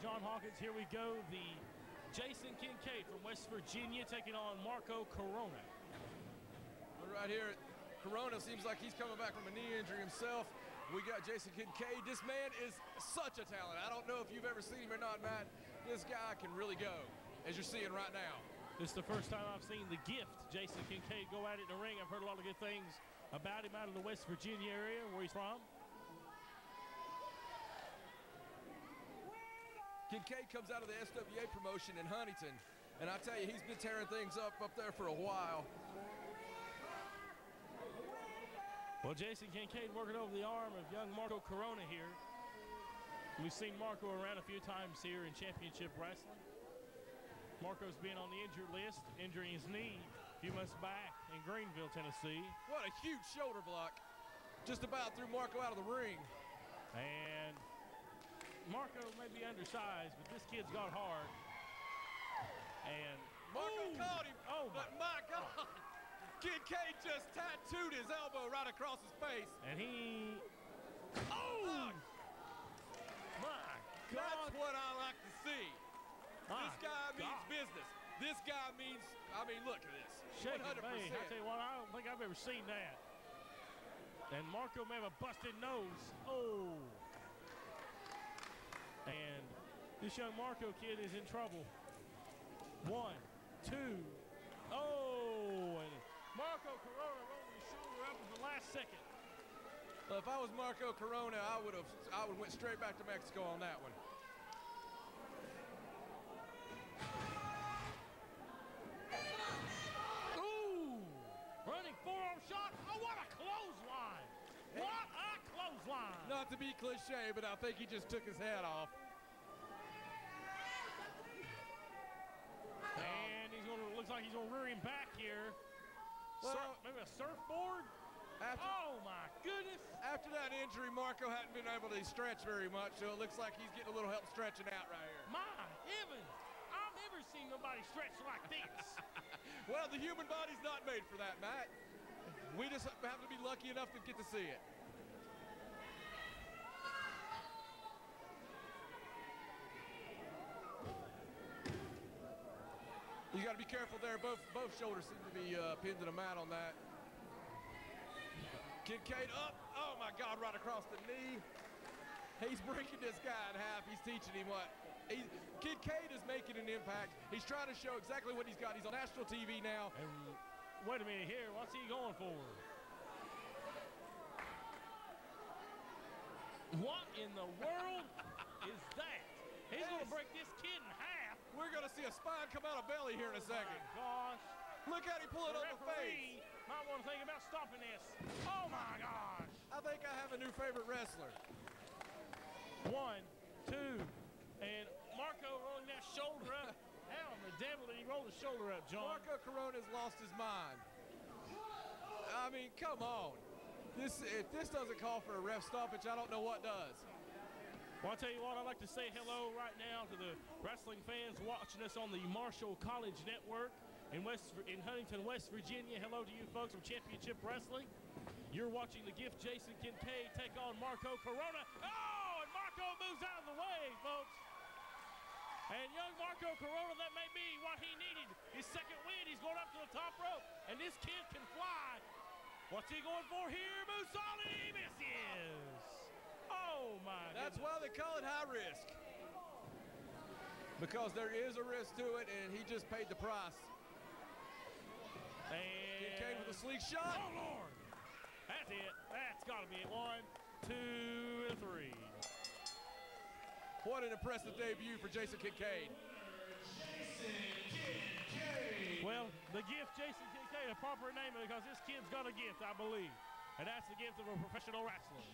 John Hawkins. Here we go. The Jason Kincaid from West Virginia taking on Marco Corona. Right here, Corona seems like he's coming back from a knee injury himself. We got Jason Kincaid. This man is such a talent. I don't know if you've ever seen him or not, Matt. This guy can really go, as you're seeing right now. This is the first time I've seen the gift, Jason Kincaid, go at it in the ring. I've heard a lot of good things about him out of the West Virginia area, where he's from. Kincaid comes out of the SWA promotion in Huntington, and I tell you, he's been tearing things up up there for a while. Well, Jason Kincaid working over the arm of young Marco Corona here. We've seen Marco around a few times here in championship wrestling. Marco's been on the injured list, injuring his knee a few months back in Greeneville, Tennessee. What a huge shoulder block. Just about threw Marco out of the ring. And Marco may be undersized, but this kid's got hard. And Marco Ooh. caught him, Oh, but my God. Kincaid just tattooed his elbow right across his face. and he. Oh! My God! That's what I like to see. My this guy means business. This guy means, I mean, look at this. Shaking 100%. vein. I tell you what, I don't think I've ever seen that. And Marco may have a busted nose. Oh. And this young Marco kid is in trouble. One, two, oh, and Marco Corona rolled his shoulder up at the last second. Well, if I was Marco Corona, I would have I would went straight back to Mexico on that one. Ooh, running forearm shot. Oh, what a clothesline. What a clothesline. Not to be cliche, but I think he just took his hat off. And he's gonna looks like he's gonna rear him back here. Well- Surf, maybe a surfboard. After, Oh my goodness! after that injury, Marco hadn't been able to stretch very much, so it looks like he's getting a little help stretching out right here. My heavens! I've never seen nobody stretch like this. Well, the human body's not made for that, Matt. We just happen to be lucky enough to get to see it. Got to be careful there. Both both shoulders seem to be uh, pinned to the mat on that. Kincaid up. Oh my God! Right across the knee. He's breaking this guy in half. He's teaching him what. He, Kincaid is making an impact. He's trying to show exactly what he's got. He's on national TV now. and wait a minute here. What's he going for? What in the world is that? He's gonna break this kid in half. We're going to see a spine come out of belly here in a oh second. My gosh. Look at him pull it The on the face. might want to think about stopping this. Oh my gosh. I think I have a new favorite wrestler. One, two, and Marco rolling that shoulder up. How in the devil did he roll the shoulder up, John? Marco Corona's lost his mind. I mean, come on. This if this doesn't call for a ref stoppage, I don't know what does. Well, I'll tell you what, I'd like to say hello right now to the wrestling fans watching us on the Marshall College Network in West in Huntington, West Virginia. Hello to you folks from Championship Wrestling. You're watching the gift Jason Kincaid take on Marco Corona. Oh, and Marco moves out of the way, folks. And young Marco Corona, that may be what he needed. His second win, he's going up to the top rope. And this kid can fly. What's he going for here? Mussolini misses. Oh, my That's goodness. why they call it high risk. Because there is a risk to it, and he just paid the price. And Kincaid with a sleek shot. Oh Lord! That's it. That's got to be it. One, two, and three. What an impressive debut for Jason Kincaid. Well, the gift, Jason Kincaid, a proper name because this kid's got a gift, I believe, and that's the gift of a professional wrestler.